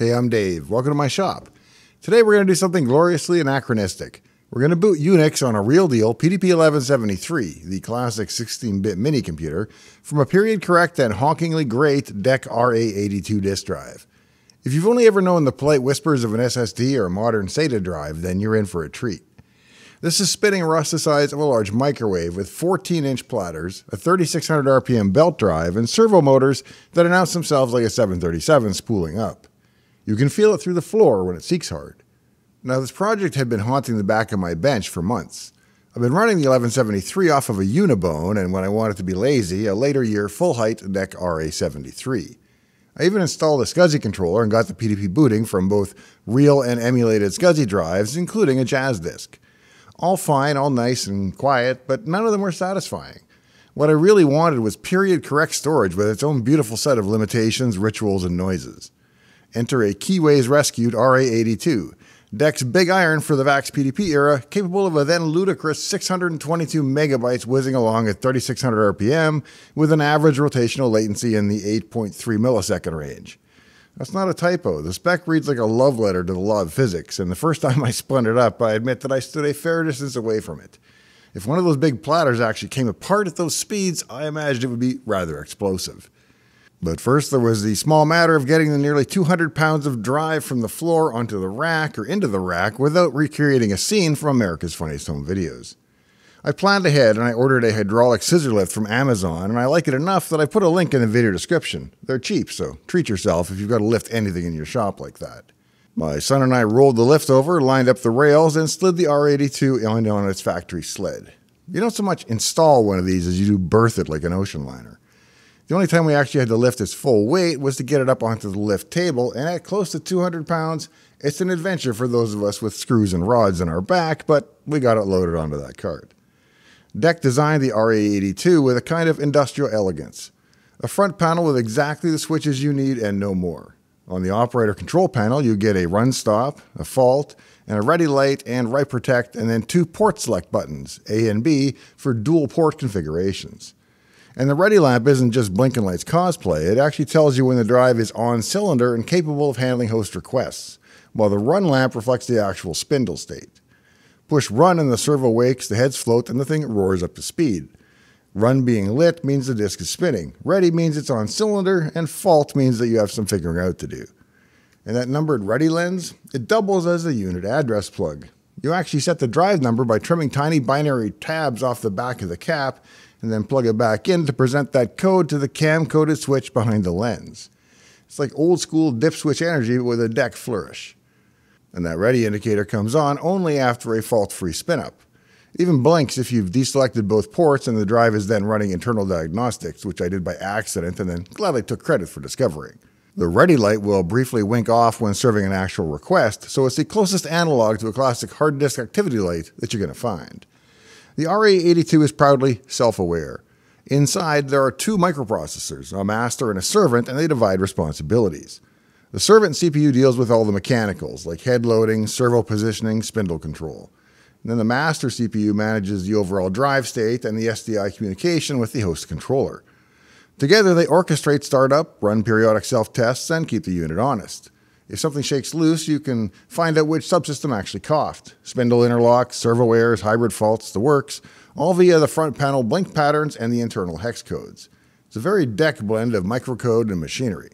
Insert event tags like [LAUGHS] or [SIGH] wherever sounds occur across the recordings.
Hey, I'm Dave. Welcome to my shop. Today we're going to do something gloriously anachronistic. We're going to boot Unix on a real deal PDP 1173, the classic 16 bit mini computer, from a period correct and honkingly great DEC RA82 disk drive. If you've only ever known the polite whispers of an SSD or a modern SATA drive, then you're in for a treat. This is spinning rust the size of a large microwave with 14 inch platters, a 3600 RPM belt drive, and servo motors that announce themselves like a 737 spooling up. You can feel it through the floor when it seeks hard. Now, this project had been haunting the back of my bench for months. I've been running the 1173 off of a Unibone, and when I wanted to be lazy, a later year full height DEC RA73. I even installed a SCSI controller and got the PDP booting from both real and emulated SCSI drives, including a Jaz disk. All fine, all nice and quiet, but none of them were satisfying. What I really wanted was period correct storage with its own beautiful set of limitations, rituals, and noises. Enter a Keyways rescued RA82, DEC's big iron for the VAX PDP era, capable of a then ludicrous 622 megabytes whizzing along at 3600 RPM with an average rotational latency in the 8.3 millisecond range. That's not a typo. The spec reads like a love letter to the law of physics, and the first [LAUGHS] time I spun it up, I admit that I stood a fair distance away from it. If one of those big platters actually came apart at those speeds, I imagined it would be rather explosive. But first, there was the small matter of getting the nearly 200 pounds of drive from the floor onto the rack or into the rack without recreating a scene from America's Funniest Home Videos. I planned ahead and I ordered a hydraulic scissor lift from Amazon, and I like it enough that I put a link in the video description. They're cheap, so treat yourself if you've got to lift anything in your shop like that. My son and I rolled the lift over, lined up the rails, and slid the R82 on, its factory sled. You don't so much install one of these as you do berth it like an ocean liner. The only time we actually had to lift its full weight was to get it up onto the lift table, and at close to 200 pounds, it's an adventure for those of us with screws and rods in our back, but we got it loaded onto that cart. DEC designed the RA82 with a kind of industrial elegance. A front panel with exactly the switches you need and no more. On the operator control panel, you get a run stop, a fault, and a ready light and write protect, and then two port select buttons, A and B, for dual port configurations. And the ready lamp isn't just blinking lights cosplay, it actually tells you when the drive is on cylinder and capable of handling host requests, while the run lamp reflects the actual spindle state. Push run and the servo wakes, the heads float, and the thing roars up to speed. Run being lit means the disk is spinning. Ready means it's on cylinder, and fault means that you have some figuring out to do. And that numbered ready lens, it doubles as a unit address plug. You actually set the drive number by trimming tiny binary tabs off the back of the cap and then plug it back in to present that code to the cam coded switch behind the lens. It's like old school dip switch energy with a DEC flourish and that ready indicator comes on only after a fault-free spin-up. It even blinks if you've deselected both ports and the drive is then running internal diagnostics, which I did by accident and then gladly took credit for discovering. The ready light will briefly wink off when serving an actual request, so it's the closest analog to a classic hard disk activity light that you're going to find. The RA82 is proudly self-aware. Inside, there are two microprocessors, a master and a servant, and they divide responsibilities. The servant CPU deals with all the mechanicals, like head loading, servo positioning, spindle control. And then the master CPU manages the overall drive state and the SDI communication with the host controller. Together, they orchestrate startup, run periodic self tests, and keep the unit honest. If something shakes loose, you can find out which subsystem actually coughed. Spindle interlocks, servo errors, hybrid faults, the works, all via the front panel blink patterns and the internal hex codes. It's a very DEC blend of microcode and machinery.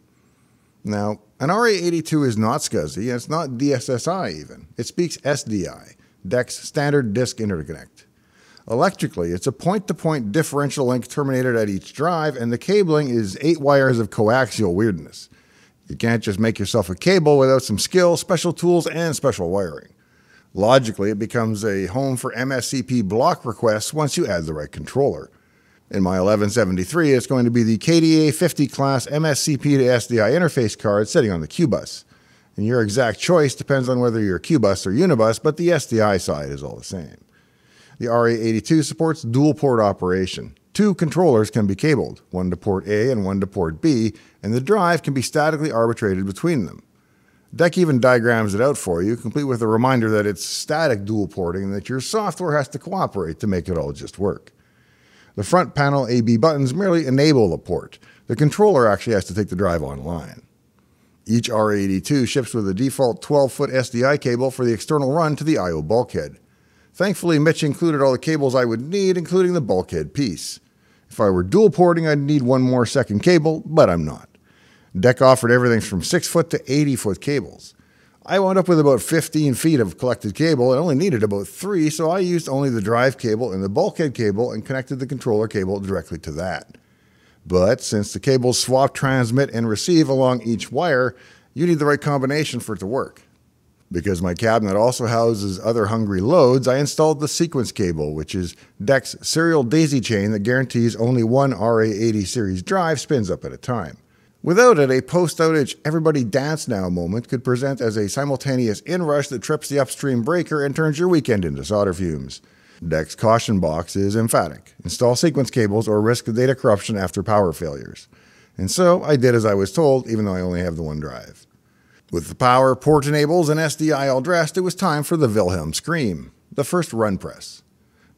Now, an RA82 is not SCSI, and it's not DSSI even. It speaks SDI, DEC's Standard Disk Interconnect. Electrically, it's a point-to-point differential link terminated at each drive, and the cabling is eight wires of coaxial weirdness. You can't just make yourself a cable without some skill, special tools, and special wiring. Logically, it becomes a home for MSCP block requests once you add the right controller. In my 1173, it's going to be the KDA 50 class MSCP to SDI interface card sitting on the QBus. And your exact choice depends on whether you're QBus or Unibus, but the SDI side is all the same. The RA82 supports dual port operation. Two controllers can be cabled, one to port A and one to port B, and the drive can be statically arbitrated between them. DEC even diagrams it out for you, complete with a reminder that it's static dual porting and that your software has to cooperate to make it all just work. The front panel AB buttons merely enable the port. The controller actually has to take the drive online. Each RA82 ships with a default 12 foot SDI cable for the external run to the I.O. bulkhead. Thankfully, Mitch included all the cables I would need, including the bulkhead piece. If I were dual porting, I'd need one more second cable, but I'm not. DEC offered everything from 6 foot to 80 foot cables. I wound up with about 15 feet of collected cable and only needed about 3, so I used only the drive cable and the bulkhead cable and connected the controller cable directly to that. But since the cables swap, transmit, and receive along each wire, you need the right combination for it to work. Because my cabinet also houses other hungry loads, I installed the sequence cable, which is DEC's serial daisy chain that guarantees only one RA80 series drive spins up at a time. Without it, a post outage everybody dance now moment could present as a simultaneous inrush that trips the upstream breaker and turns your weekend into solder fumes. DEC's caution box is emphatic install sequence cables or risk data corruption after power failures. And so I did as I was told, even though I only have the one drive. With the power, port enables, and SDI all dressed, it was time for the Wilhelm Scream, the first run press.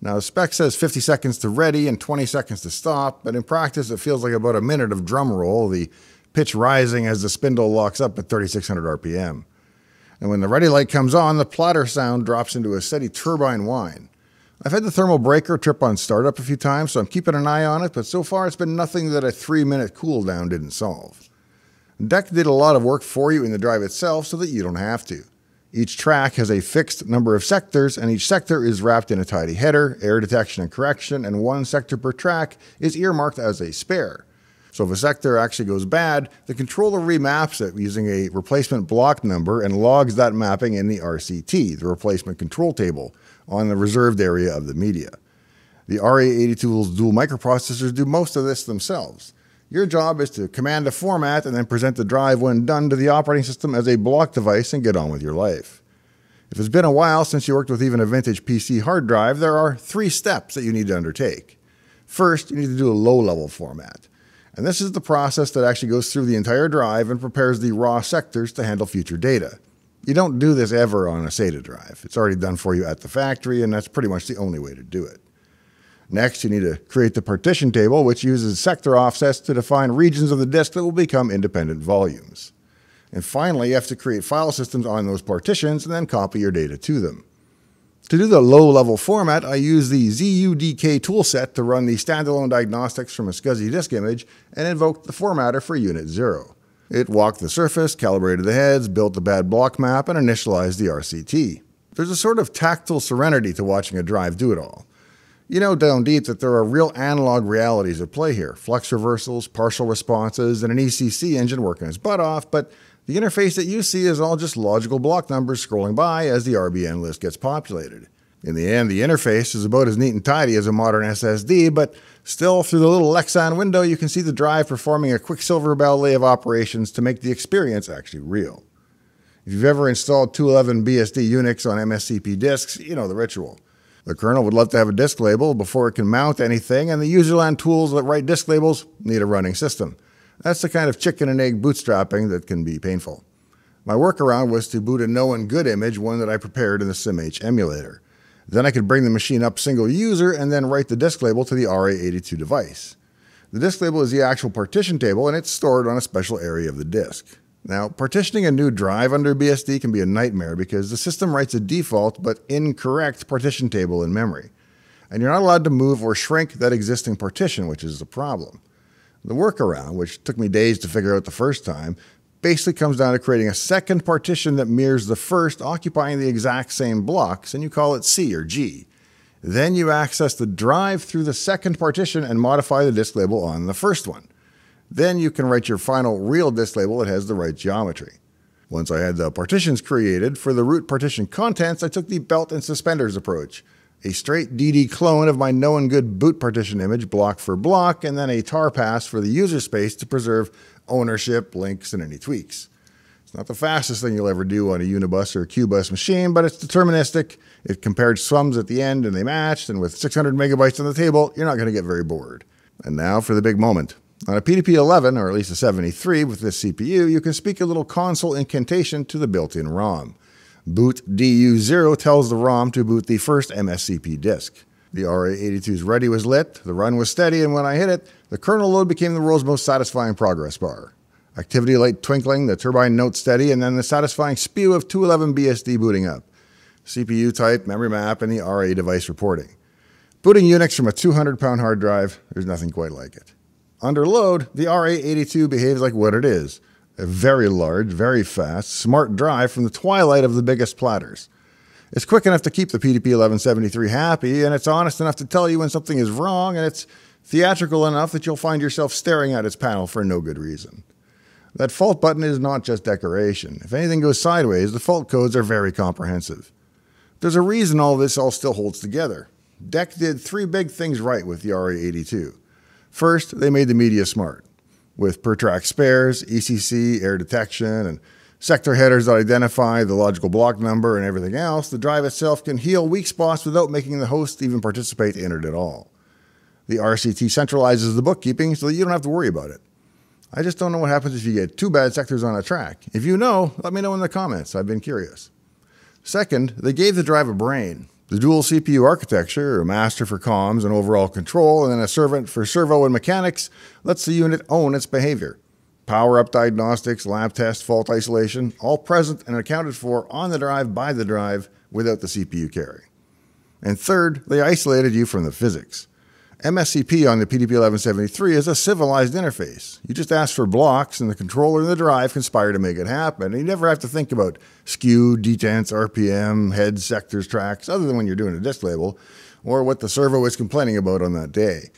Now, spec says 50 seconds to ready and 20 seconds to stop, but in practice it feels like about a minute of drum roll, the pitch rising as the spindle locks up at 3600 RPM. And when the ready light comes on, the platter sound drops into a steady turbine whine. I've had the thermal breaker trip on startup a few times, so I'm keeping an eye on it, but so far it's been nothing that a three minute cooldown didn't solve. DEC did a lot of work for you in the drive itself so that you don't have to. Each track has a fixed number of sectors, and each sector is wrapped in a tidy header, error detection and correction, and one sector per track is earmarked as a spare. So if a sector actually goes bad, the controller remaps it using a replacement block number and logs that mapping in the RCT, the replacement control table, on the reserved area of the media. The RA82's dual microprocessors do most of this themselves. Your job is to command a format and then present the drive when done to the operating system as a block device and get on with your life. If it's been a while since you worked with even a vintage PC hard drive, there are three steps that you need to undertake. First, you need to do a low level format. And this is the process that actually goes through the entire drive and prepares the raw sectors to handle future data. You don't do this ever on a SATA drive. It's already done for you at the factory, and that's pretty much the only way to do it. Next, you need to create the partition table, which uses sector offsets to define regions of the disk that will become independent volumes. And finally, you have to create file systems on those partitions and then copy your data to them. To do the low-level format, I use the ZUDK toolset to run the standalone diagnostics from a SCSI disk image and invoke the formatter for Unit 0. It walked the surface, calibrated the heads, built the bad block map, and initialized the RCT. There's a sort of tactile serenity to watching a drive do it all. You know down deep that there are real analog realities at play here flux reversals, partial responses, and an ECC engine working its butt off, but the interface that you see is all just logical block numbers scrolling by as the RBN list gets populated. In the end, the interface is about as neat and tidy as a modern SSD, but still, through the little Lexan window, you can see the drive performing a Quicksilver ballet of operations to make the experience actually real. If you've ever installed 211 BSD Unix on MSCP disks, you know the ritual. The kernel would love to have a disk label before it can mount anything, and the userland tools that write disk labels need a running system. That's the kind of chicken and egg bootstrapping that can be painful. My workaround was to boot a known good image, one that I prepared in the SimH emulator. Then I could bring the machine up single user and then write the disk label to the RA82 device. The disk label is the actual partition table and it's stored on a special area of the disk. Now, partitioning a new drive under BSD can be a nightmare because the system writes a default but incorrect partition table in memory. And you're not allowed to move or shrink that existing partition, which is the problem. The workaround, which took me days to figure out the first time, basically comes down to creating a second partition that mirrors the first, occupying the exact same blocks, and you call it C or G. Then you access the drive through the second partition and modify the disk label on the first one. Then you can write your final real disk label that has the right geometry. Once I had the partitions created, for the root partition contents, I took the belt and suspenders approach. A straight DD clone of my known good boot partition image block for block, and then a tar pass for the user space to preserve ownership, links, and any tweaks. It's not the fastest thing you'll ever do on a Unibus or a QBus machine, but it's deterministic. It compared sums at the end and they matched, and with 600 megabytes on the table, you're not going to get very bored. And now for the big moment. On a PDP 11, or at least a 73 with this CPU, you can speak a little console incantation to the built-in ROM. Boot DU0 tells the ROM to boot the first MSCP disk. The RA82's ready was lit, the run was steady, and when I hit it, the kernel load became the world's most satisfying progress bar. Activity light twinkling, the turbine note steady, and then the satisfying spew of 211 BSD booting up. CPU type, memory map, and the RA device reporting. Booting Unix from a 200 pound hard drive, there's nothing quite like it. Under load, the RA82 behaves like what it is a very large, very fast, smart drive from the twilight of the biggest platters. It's quick enough to keep the PDP 1173 happy, and it's honest enough to tell you when something is wrong, and it's theatrical enough that you'll find yourself staring at its panel for no good reason. That fault button is not just decoration. If anything goes sideways, the fault codes are very comprehensive. There's a reason all this all still holds together. DEC did three big things right with the RA82. First, they made the media smart with per track spares, ECC, error detection, and sector headers that identify the logical block number and everything else, the drive itself can heal weak spots without making the host even participate in it at all. The RCT centralizes the bookkeeping so that you don't have to worry about it. I just don't know what happens if you get two bad sectors on a track. If you know, let me know in the comments. I've been curious. Second, they gave the drive a brain. The dual CPU architecture, a master for comms and overall control, and then a servant for servo and mechanics, lets the unit own its behavior. Power up diagnostics, lab test, fault isolation, all present and accounted for on the drive by the drive without the CPU carry. And third, they isolated you from the physics. MSCP on the PDP-1173 is a civilized interface. You just ask for blocks, and the controller and the drive conspire to make it happen. And you never have to think about skew, detents, RPM, heads, sectors, tracks, other than when you're doing a disk label, or what the servo is complaining about on that day.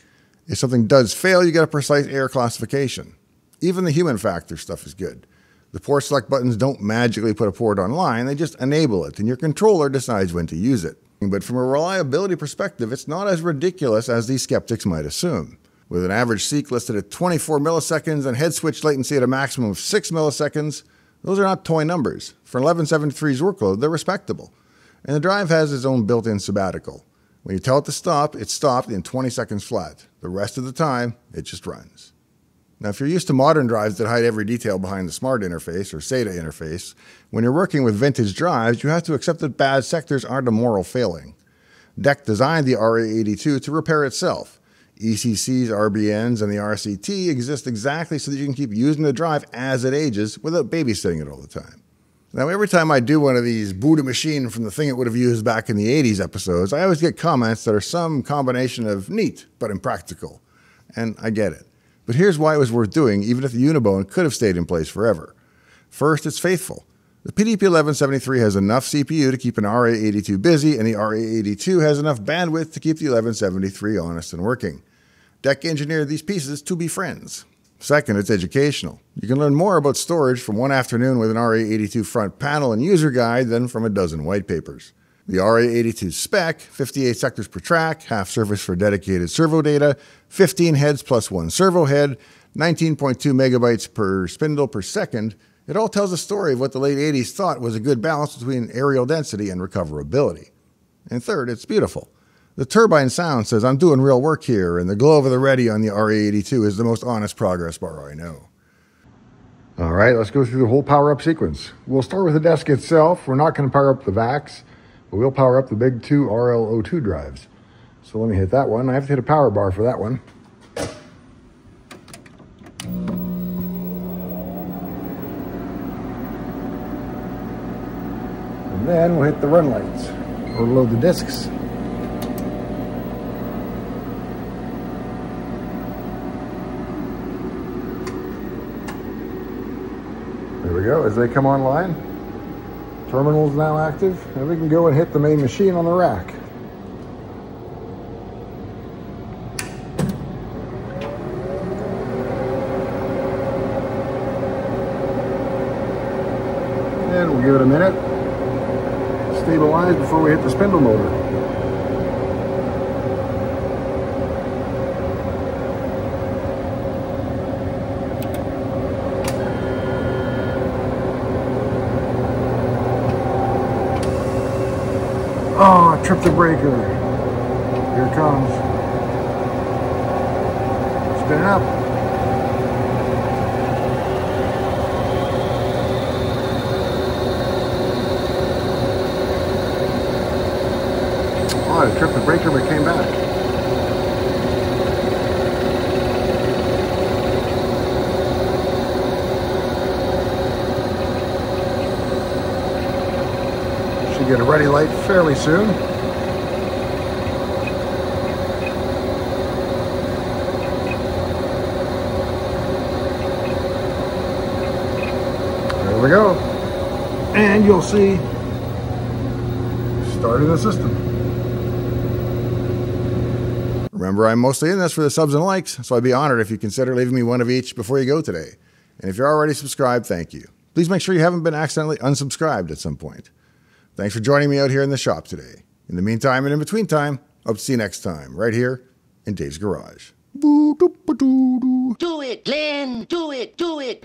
If something does fail, you get a precise error classification. Even the human factor stuff is good. The port select buttons don't magically put a port online, they just enable it, and your controller decides when to use it. But from a reliability perspective, it's not as ridiculous as these skeptics might assume. With an average seek listed at 24 milliseconds and head switch latency at a maximum of 6 milliseconds, those are not toy numbers. For 1173's workload, they're respectable. And the drive has its own built in sabbatical. When you tell it to stop, it stopped in 20 seconds flat. The rest of the time, it just runs. Now, if you're used to modern drives that hide every detail behind the SMART interface or SATA interface, when you're working with vintage drives, you have to accept that bad sectors aren't a moral failing. DEC designed the RA82 to repair itself. ECCs, RBNs, and the RCT exist exactly so that you can keep using the drive as it ages without babysitting it all the time. Now, every time I do one of these boot a machine from the thing it would have used back in the 80s episodes, I always get comments that are some combination of neat but impractical. And I get it. But here's why it was worth doing, even if the Unibone could have stayed in place forever. First, it's faithful. The PDP-1173 has enough CPU to keep an RA82 busy, and the RA82 has enough bandwidth to keep the 1173 honest and working. DEC engineered these pieces to be friends. Second, it's educational. You can learn more about storage from one afternoon with an RA82 front panel and user guide than from a dozen white papers. The RA82 spec, 58 sectors per track, half surface for dedicated servo data, 15 heads plus one servo head, 19.2 megabytes per spindle per second. It all tells a story of what the late 80s thought was a good balance between areal density and recoverability. And third, it's beautiful. The turbine sound says, I'm doing real work here, and the glow of the ready on the RA82 is the most honest progress bar I know. All right, let's go through the whole power up sequence. We'll start with the desk itself. We're not going to power up the VAX. We'll power up the big two RL02 drives. So let me hit that one. I have to hit a power bar for that one. And then we'll hit the run lights or load the discs. There we go, as they come online. Terminal is now active, and we can go and hit the main machine on the rack. And we'll give it a minute, stabilize before we hit the spindle motor. Trip the breaker. Here it comes. Spin up. Oh, I tripped the breaker but came back. get a ready light fairly soon. There we go. And you'll see starting the system. Remember, I'm mostly in this for the subs and likes, so I'd be honored if you consider leaving me one of each before you go today. And if you're already subscribed, thank you. Please make sure you haven't been accidentally unsubscribed at some point. Thanks for joining me out here in the shop today. In the meantime and in between time, hope to see you next time, right here in Dave's Garage. Do it, Glenn. Do it. Do it.